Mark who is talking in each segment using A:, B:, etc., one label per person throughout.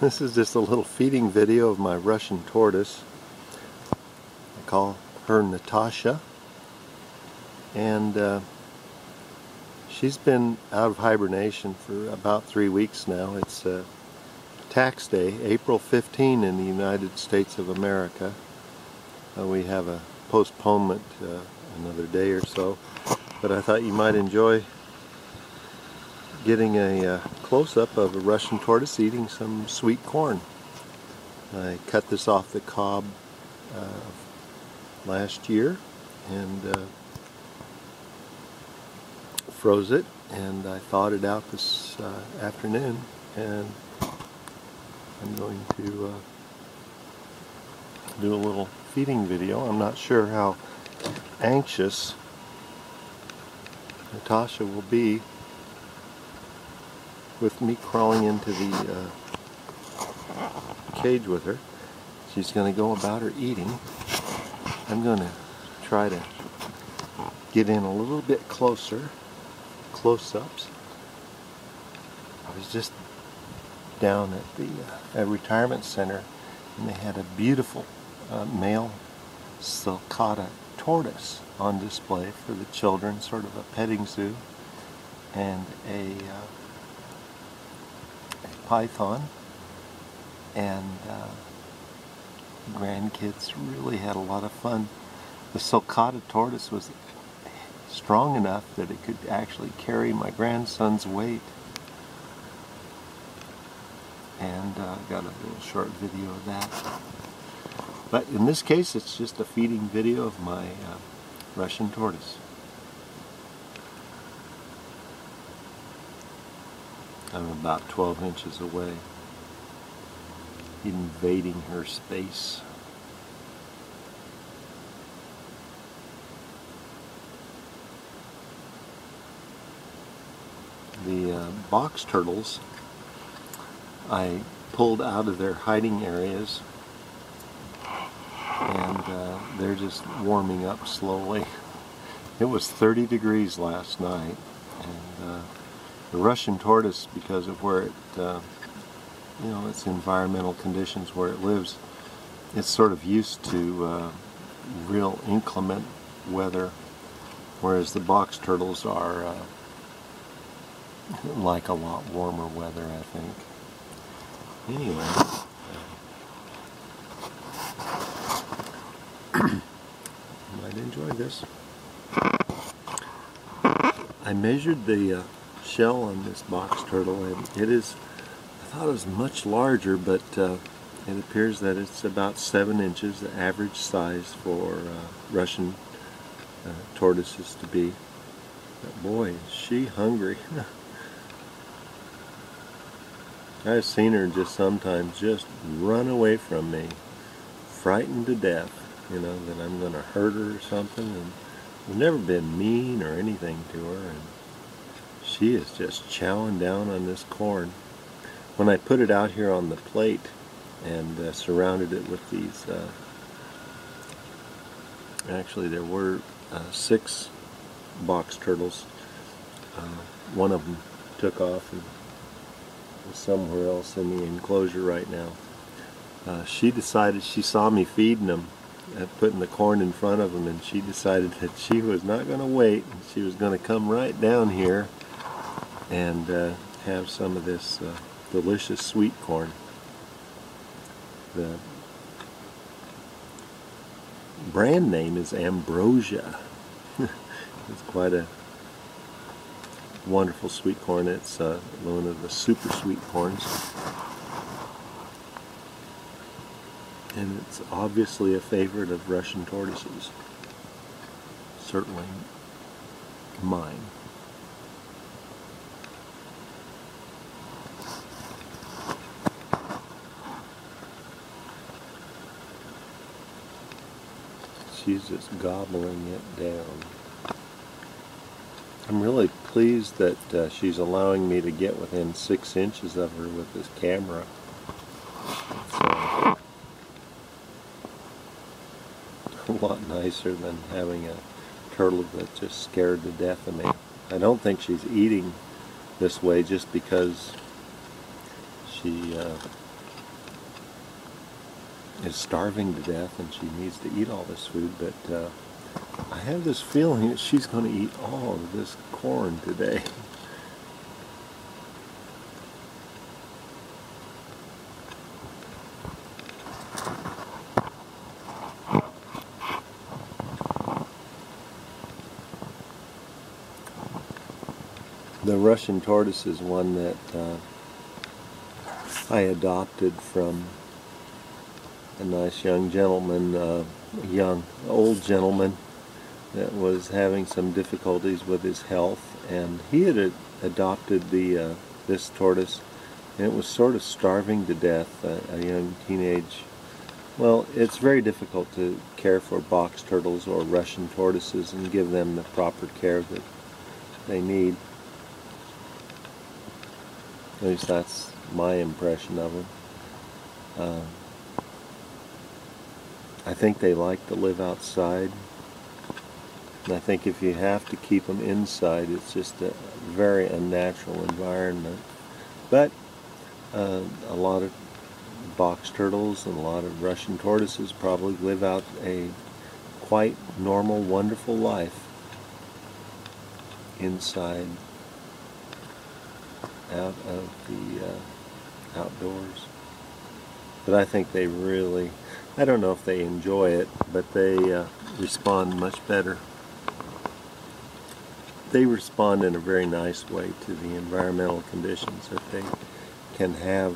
A: This is just a little feeding video of my Russian tortoise. I call her Natasha. And uh, she's been out of hibernation for about three weeks now. It's uh, tax day, April 15 in the United States of America. Uh, we have a postponement uh, another day or so. But I thought you might enjoy getting a uh, close-up of a Russian tortoise eating some sweet corn. I cut this off the cob uh, last year and uh, froze it and I thawed it out this uh, afternoon and I'm going to uh, do a little feeding video. I'm not sure how anxious Natasha will be with me crawling into the uh, cage with her. She's going to go about her eating. I'm going to try to get in a little bit closer, close-ups. I was just down at the uh, retirement center and they had a beautiful uh, male sulcata tortoise on display for the children, sort of a petting zoo, and a uh, python and uh, grandkids really had a lot of fun. The sulcata tortoise was strong enough that it could actually carry my grandson's weight. And uh, got a little short video of that. But in this case, it's just a feeding video of my uh, Russian tortoise. I'm about 12 inches away, invading her space. The uh, box turtles I pulled out of their hiding areas and uh, they're just warming up slowly. It was 30 degrees last night and uh, Russian tortoise, because of where it, uh, you know, its environmental conditions where it lives, it's sort of used to uh, real inclement weather, whereas the box turtles are uh, like a lot warmer weather, I think. Anyway. might enjoy this. I measured the uh, shell on this box turtle and it is I thought it was much larger but uh, it appears that it's about seven inches the average size for uh, Russian uh, tortoises to be. But boy is she hungry. I've seen her just sometimes just run away from me frightened to death you know that I'm gonna hurt her or something and I've never been mean or anything to her and she is just chowing down on this corn. When I put it out here on the plate and uh, surrounded it with these, uh, actually there were uh, six box turtles. Uh, one of them took off and is somewhere else in the enclosure right now. Uh, she decided, she saw me feeding them putting the corn in front of them and she decided that she was not going to wait she was going to come right down here and uh, have some of this uh, delicious sweet corn. The brand name is Ambrosia. it's quite a wonderful sweet corn. It's uh, one of the super sweet corns. And it's obviously a favorite of Russian tortoises. Certainly mine. She's just gobbling it down. I'm really pleased that uh, she's allowing me to get within six inches of her with this camera. A lot nicer than having a turtle that just scared to death of me. I don't think she's eating this way just because she uh, is starving to death and she needs to eat all this food, but uh, I have this feeling that she's going to eat all of this corn today. The Russian tortoise is one that uh, I adopted from a nice young gentleman, uh, young old gentleman that was having some difficulties with his health, and he had a, adopted the uh, this tortoise, and it was sort of starving to death. a young teenage. Well, it's very difficult to care for box turtles or Russian tortoises and give them the proper care that they need. At least that's my impression of them. Uh, I think they like to live outside. And I think if you have to keep them inside, it's just a very unnatural environment. But uh, a lot of box turtles and a lot of Russian tortoises probably live out a quite normal, wonderful life inside, out of the uh, outdoors. But I think they really I don't know if they enjoy it, but they uh, respond much better. They respond in a very nice way to the environmental conditions that they can have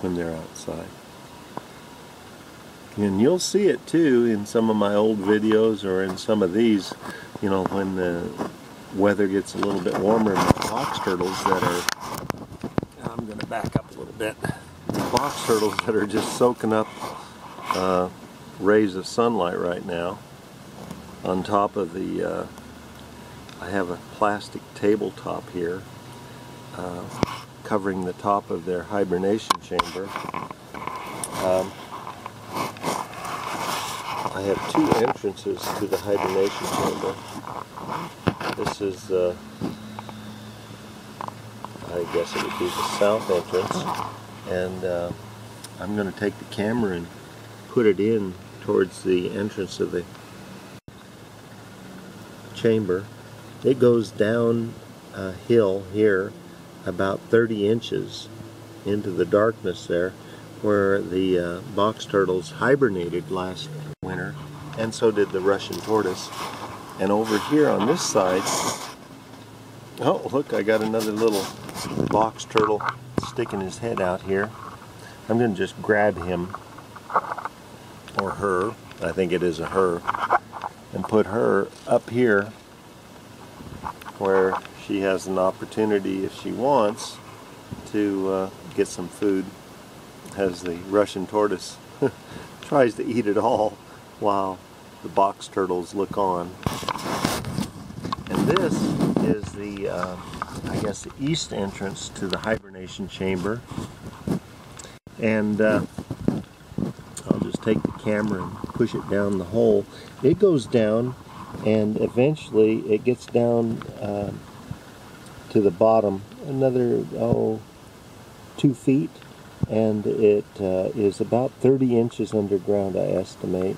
A: when they're outside. And you'll see it too in some of my old videos or in some of these, you know, when the weather gets a little bit warmer, my box turtles that are, I'm going to back up a little bit box turtles that are just soaking up uh, rays of sunlight right now on top of the uh, I have a plastic tabletop here uh, covering the top of their hibernation chamber. Um, I have two entrances to the hibernation chamber. This is uh, I guess it would be the south entrance and uh, I'm going to take the camera and put it in towards the entrance of the chamber. It goes down a hill here about 30 inches into the darkness there where the uh, box turtles hibernated last winter and so did the Russian tortoise. And over here on this side, oh look I got another little box turtle sticking his head out here. I'm going to just grab him, or her, I think it is a her, and put her up here where she has an opportunity, if she wants, to uh, get some food as the Russian tortoise tries to eat it all while the box turtles look on. And this is the uh, I guess, the east entrance to the chamber. And uh, I'll just take the camera and push it down the hole. It goes down and eventually it gets down uh, to the bottom another, oh, two feet. And it uh, is about 30 inches underground, I estimate,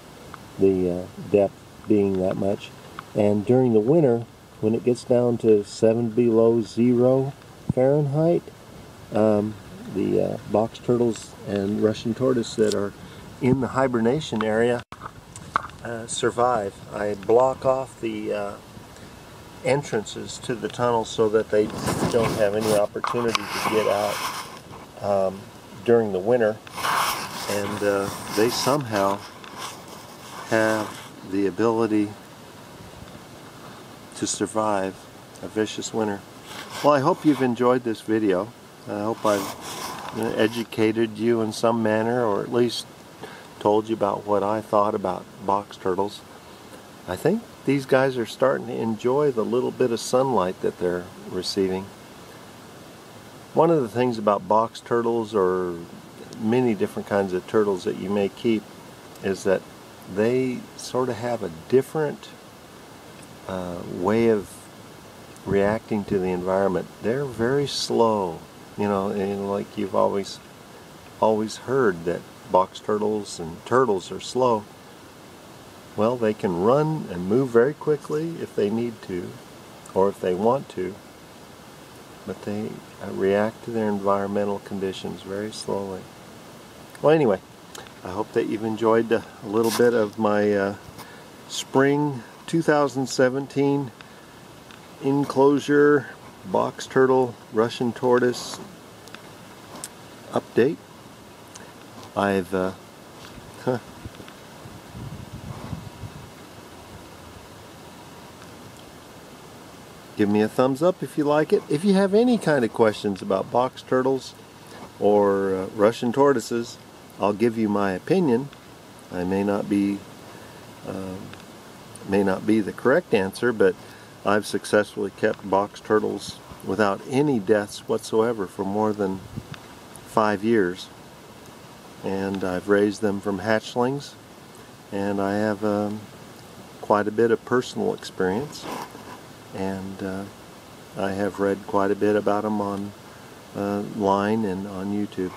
A: the uh, depth being that much. And during the winter, when it gets down to 7 below zero Fahrenheit, um, the uh, box turtles and Russian tortoise that are in the hibernation area uh, survive. I block off the uh, entrances to the tunnel so that they don't have any opportunity to get out um, during the winter and uh, they somehow have the ability to survive a vicious winter. Well, I hope you've enjoyed this video. I hope I've educated you in some manner or at least told you about what I thought about box turtles. I think these guys are starting to enjoy the little bit of sunlight that they're receiving. One of the things about box turtles or many different kinds of turtles that you may keep is that they sort of have a different uh, way of reacting to the environment. They're very slow, you know, and like you've always always heard that box turtles and turtles are slow. Well, they can run and move very quickly if they need to, or if they want to, but they uh, react to their environmental conditions very slowly. Well, anyway, I hope that you've enjoyed a little bit of my uh, spring 2017 enclosure box turtle Russian tortoise update. I've uh, huh. give me a thumbs up if you like it. If you have any kind of questions about box turtles or uh, Russian tortoises, I'll give you my opinion. I may not be uh, may not be the correct answer, but I've successfully kept box turtles without any deaths whatsoever for more than five years. And I've raised them from hatchlings, and I have um, quite a bit of personal experience. And uh, I have read quite a bit about them on uh, line and on YouTube.